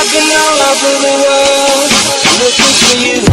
I've been all over the world looking for you.